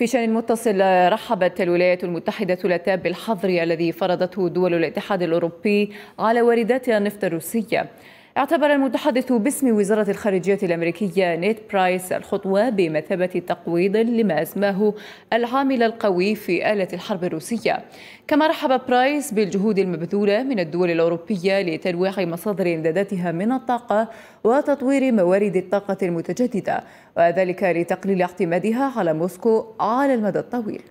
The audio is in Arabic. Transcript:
في شأن متصل رحبت الولايات المتحدة الثلاثاء بالحظر الذي فرضته دول الاتحاد الأوروبي على واردات النفط الروسية. اعتبر المتحدث باسم وزارة الخارجية الأمريكية نيت برايس الخطوة بمثابة تقويض لما أسماه العامل القوي في آلة الحرب الروسية. كما رحب برايس بالجهود المبذولة من الدول الأوروبية لتنويع مصادر إمداداتها من الطاقة وتطوير موارد الطاقة المتجددة وذلك لتقليل اعتمادها على موسكو على المدى الطويل.